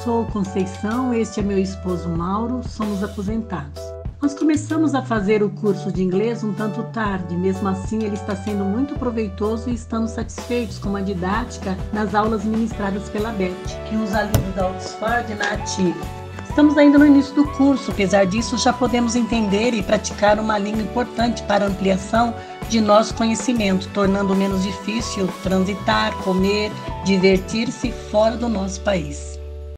Sou Conceição, este é meu esposo Mauro, somos aposentados. Nós começamos a fazer o curso de inglês um tanto tarde, mesmo assim ele está sendo muito proveitoso e estamos satisfeitos com a didática nas aulas ministradas pela Beth, que usa livros da Oxford na ativa. Estamos ainda no início do curso, apesar disso, já podemos entender e praticar uma língua importante para ampliação de nosso conhecimento, tornando menos difícil transitar, comer, divertir-se fora do nosso país.